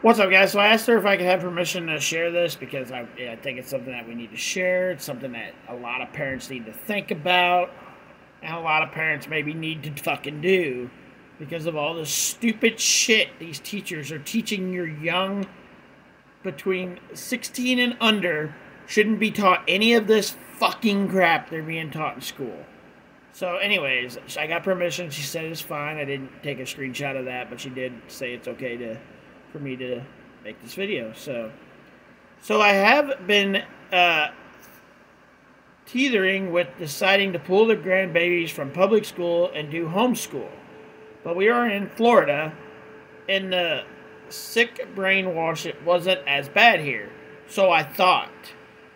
What's up, guys? So I asked her if I could have permission to share this because I, I think it's something that we need to share. It's something that a lot of parents need to think about, and a lot of parents maybe need to fucking do because of all the stupid shit these teachers are teaching your young between 16 and under shouldn't be taught any of this fucking crap they're being taught in school. So, anyways, I got permission. She said it's fine. I didn't take a screenshot of that, but she did say it's okay to for me to make this video. So, so I have been uh, teetering with deciding to pull the grandbabies from public school and do homeschool. But we are in Florida, and the sick brainwash it wasn't as bad here. So I thought.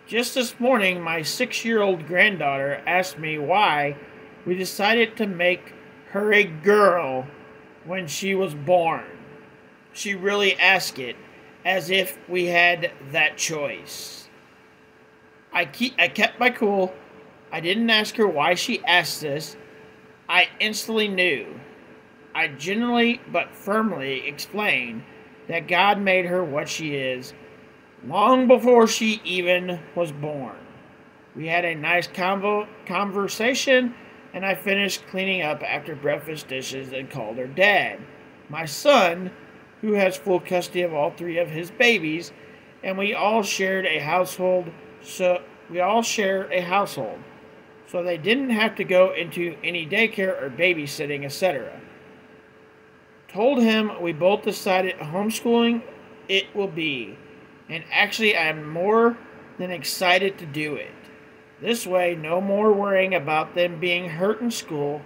Just this morning, my six year old granddaughter asked me why we decided to make her a girl when she was born she really asked it as if we had that choice. I keep I kept my cool. I didn't ask her why she asked this. I instantly knew. I generally but firmly explained that God made her what she is long before she even was born. We had a nice convo- conversation, and I finished cleaning up after breakfast dishes and called her dad. My son who has full custody of all three of his babies, and we all shared a household. So we all share a household, so they didn't have to go into any daycare or babysitting, etc. Told him we both decided homeschooling it will be, and actually I'm more than excited to do it. This way, no more worrying about them being hurt in school,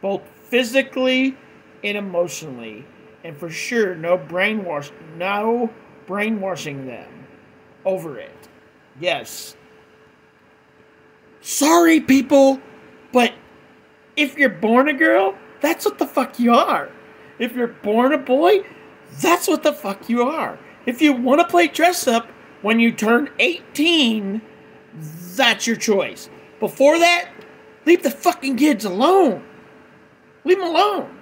both physically and emotionally and for sure no brainwash no brainwashing them over it. Yes. Sorry people, but if you're born a girl, that's what the fuck you are. If you're born a boy, that's what the fuck you are. If you want to play dress up when you turn 18, that's your choice. Before that, leave the fucking kids alone. Leave them alone.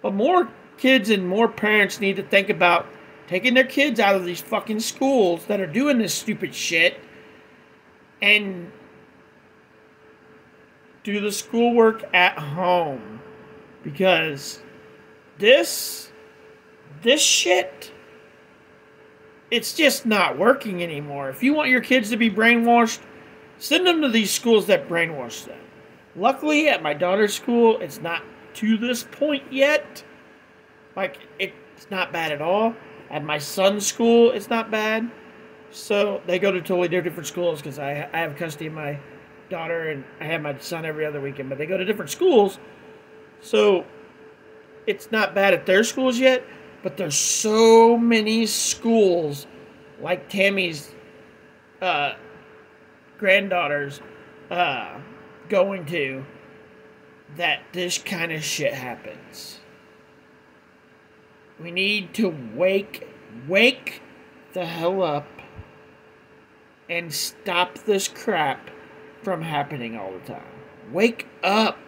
But more kids and more parents need to think about taking their kids out of these fucking schools that are doing this stupid shit and do the schoolwork at home because this this shit it's just not working anymore. If you want your kids to be brainwashed, send them to these schools that brainwash them. Luckily, at my daughter's school, it's not to this point yet like, it's not bad at all. At my son's school, it's not bad. So they go to totally different schools because I, I have custody of my daughter and I have my son every other weekend, but they go to different schools. So it's not bad at their schools yet, but there's so many schools like Tammy's uh, granddaughters uh, going to that this kind of shit happens. We need to wake, wake the hell up and stop this crap from happening all the time. Wake up.